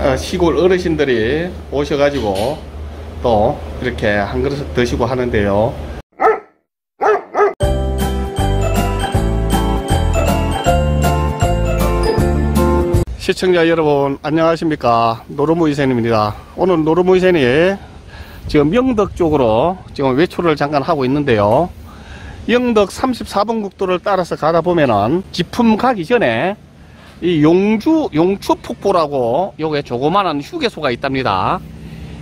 어, 시골 어르신들이 오셔가지고 또 이렇게 한 그릇 드시고 하는데요. 시청자 여러분 안녕하십니까? 노르무이센입니다. 오늘 노르무이센이 지금 영덕 쪽으로 지금 외출을 잠깐 하고 있는데요. 영덕 34번 국도를 따라서 가다 보면은 지품 가기 전에 이 용주 용추 폭포라고 요게 조그마한 휴게소가 있답니다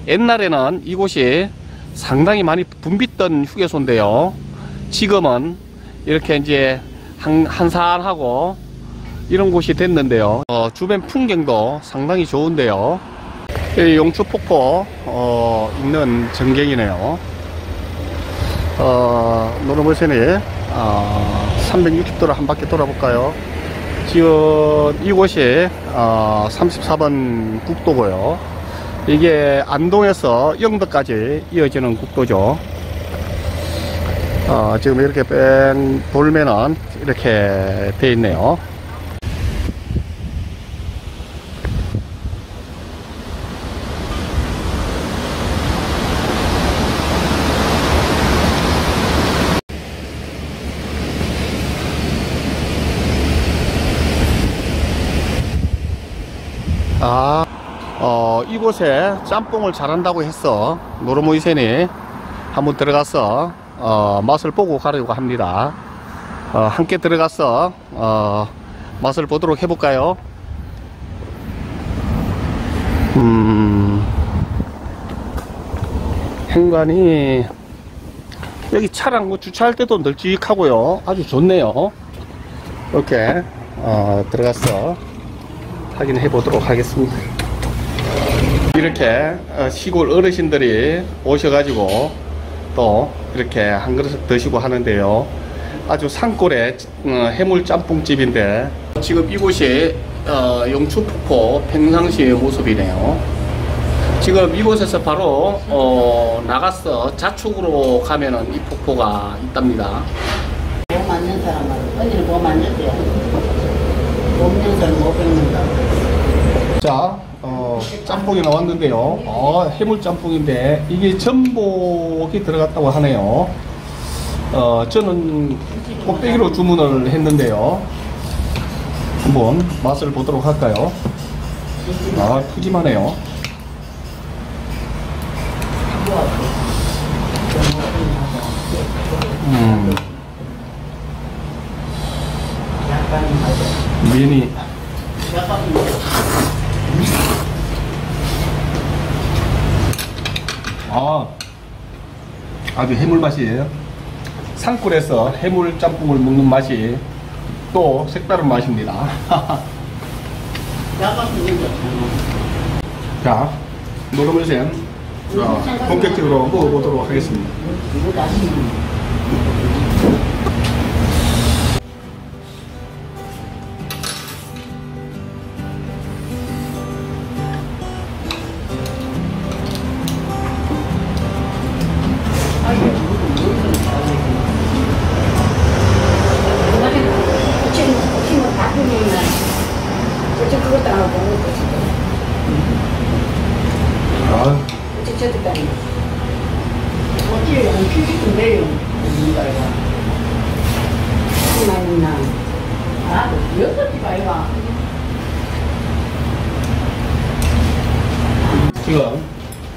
옛날에는 이곳이 상당히 많이 붐비던 휴게소인데요 지금은 이렇게 이제 한, 한산하고 이런 곳이 됐는데요. 어, 주변 풍경도 상당히 좋은데요. 이 용추 폭포 어, 있는 전경이네요. 어, 노르물선이 어, 360도를 한 바퀴 돌아볼까요? 지금 이곳이 어, 34번 국도고요. 이게 안동에서 영덕까지 이어지는 국도죠. 어, 지금 이렇게 뺑 돌면은 이렇게 돼 있네요. 어, 이곳에 짬뽕을 잘한다고 해서 노르모이센이 한번 들어가서 어, 맛을 보고 가려고 합니다. 어, 함께 들어가서 어, 맛을 보도록 해볼까요? 음, 현관이 여기 차량 뭐 주차할 때도 널찍하고요. 아주 좋네요. 이렇게 어, 들어가서 확인해 보도록 하겠습니다. 이렇게 어, 시골 어르신들이 오셔가지고 또 이렇게 한 그릇 드시고 하는데요. 아주 산골의 어, 해물 짬뽕집인데 지금 이곳이 어, 용추폭포 평상시의 모습이네요. 지금 이곳에서 바로 어, 나가서 좌측으로 가면은 이 폭포가 있답니다. 뭐 맞는 사람은 언니는 뭐 맞는데 없는 사람 못 뵙는다. 자, 어, 짬뽕이 나왔는데요. 어, 해물 짬뽕인데 이게 전복이 들어갔다고 하네요. 어, 저는 곱빼기로 주문을 했는데요. 한번 맛을 보도록 할까요? 아, 푸짐하네요. 음, 면이 아, 아주 해물 맛이에요. 산골에서 해물 짬뽕을 먹는 맛이 또 색다른 맛입니다. 자, 노르물샘 어, 본격적으로 먹어보도록 하겠습니다. 어쨌든 어찌 한 70분 내려 먹는 거야. 많이 나. 아, 여섯 집 아이가. 지금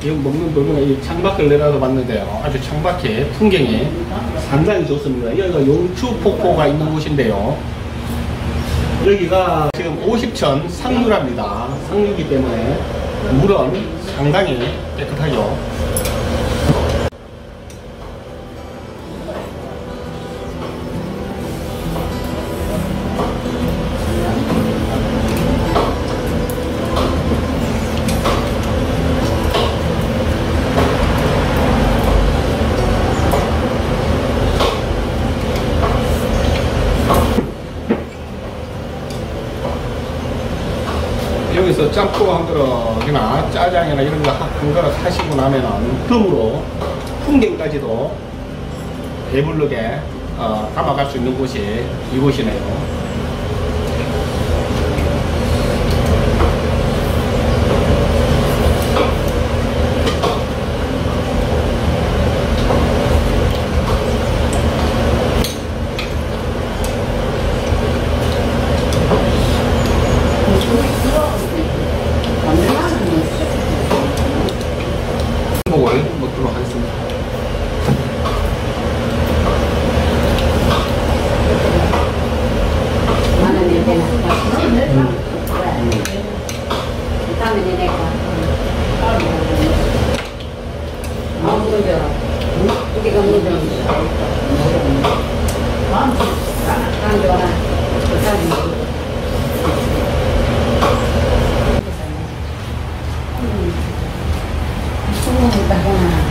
여기 먹는 도중에 이 창밖을 내려서 봤는데요. 아주 창밖에 풍경이 상당히 좋습니다. 여기가 용추 폭포가 있는 곳인데요. 여기가 지금 50천 상류랍니다. 상류이기 때문에 물은 상당히 깨끗하죠. 여기서 짬뽕 한 그릇이나 짜장이나 이런 거 한 그릇 하시고 나면은 덤으로 풍경까지도 배불르게 어, 담아갈 수 있는 곳이 이곳이네요. 먹도록 하겠습니다. 음. 음.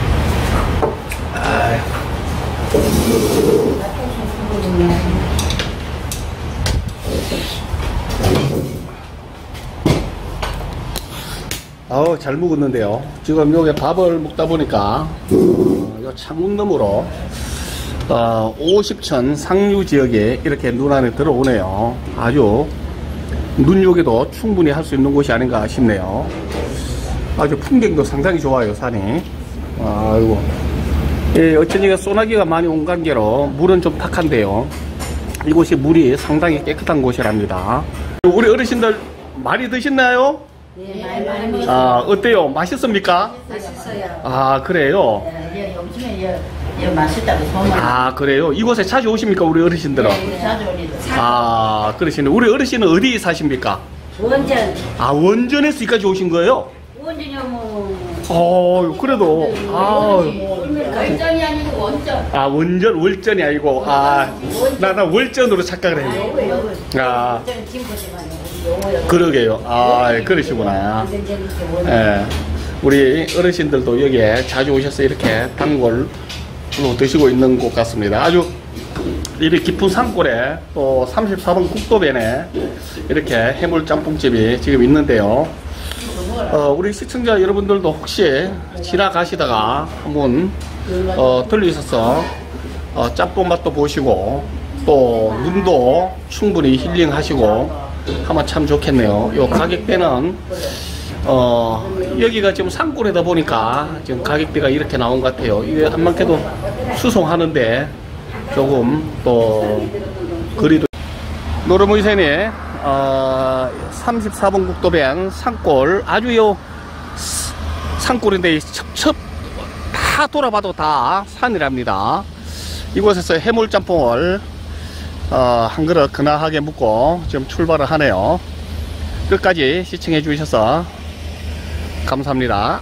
아우 잘 먹었는데요. 지금 여기 밥을 먹다 보니까 어, 요 창문 너머로 어, 50천 상류 지역에 이렇게 눈 안에 들어오네요. 아주 눈요기도 충분히 할 수 있는 곳이 아닌가 싶네요. 아주 풍경도 상당히 좋아요 산이. 아이고. 예, 어쩐지가 소나기가 많이 온 관계로 물은 좀 탁한데요. 이곳이 물이 상당히 깨끗한 곳이랍니다. 우리 어르신들 많이 드셨나요? 네, 많이 많이 먹었어요. 아, 어때요? 맛있습니까? 맛있어요. 아, 그래요? 예, 요즘에 예, 예 맛있다고 소문. 아, 그래요? 이곳에 자주 오십니까, 우리 어르신들은? 네, 자주 오리도. 아, 그러시네. 우리 어르신은 어디 사십니까? 원전 아, 원전에서 여기까지 오신 거예요? 원전이요 뭐. 어, 그래도, 아, 원전이 아니고 원전. 아, 원전, 월전이 아니고, 아, 나, 나 월전으로 착각을 했네. 아. 그러게요. 아, 그러시구나. 예. 우리 어르신들도 여기에 자주 오셔서 이렇게 단골로 드시고 있는 곳 같습니다. 아주 이렇게 깊은 산골에 또 34번 국도변에 이렇게 해물 짬뽕집이 지금 있는데요. 어, 우리 시청자 여러분들도 혹시 지나가시다가 한번 어, 들리셔서 어, 짬뽕 맛도 보시고 또 눈도 충분히 힐링하시고 하면 참 좋겠네요. 요 가격대는 어, 여기가 지금 산골이다 보니까 지금 가격대가 이렇게 나온 것 같아요. 이게 한만큼 수송하는데 조금 또 거리도 노르무이센이 어, 34번 국도변 산골 아주 요 스- 산골인데 이 첩첩 다 돌아봐도 다 산이랍니다. 이곳에서 해물짬뽕을 어, 한 그릇 근하하게 묵고 지금 출발을 하네요. 끝까지 시청해 주셔서 감사합니다.